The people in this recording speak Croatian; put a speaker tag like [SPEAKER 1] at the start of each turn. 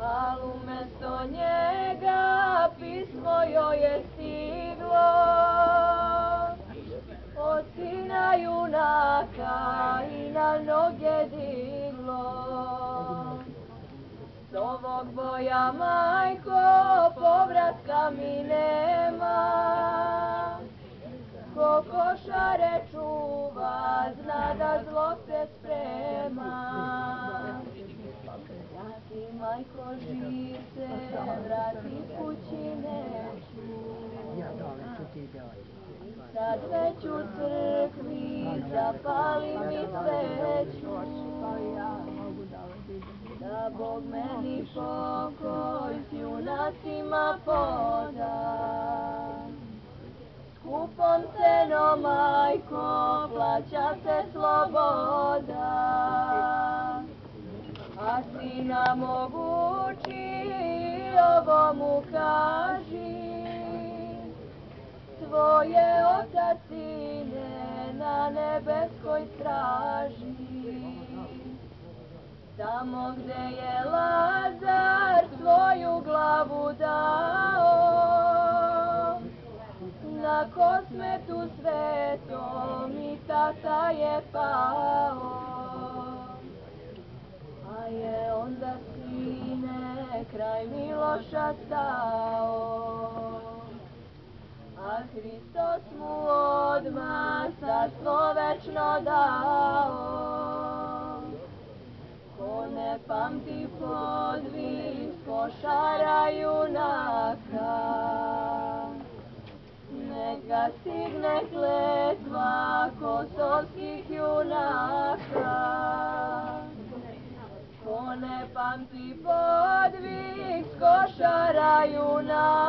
[SPEAKER 1] al umjesto njega pismo joj je stiglo od sina junaka i na noge diglo. S ovog boja majko povratka mi nema, ko košare čuva, zna da zlo se sprema. Vrati majko živce, vrati kući neću, sad već u crkvi zapali mi sveću. Da Bog meni pokoj s junacima poda. Skupom cenom, majko, plaća se sloboda. A sina mogući, ovo mu kaži, Tvoje otac sine na nebeskoj straži. Tamo gdje je Lazar svoju glavu dao, na kosmetu svetom i tata je pao. Je onda sine kraj Miloša stao. A Hristos mu odmah carstvo večno dao. Ko ne pamti podvig s košara junaka, neka stigne kletva kosovskih junaka. One pamti podvih košara junaka.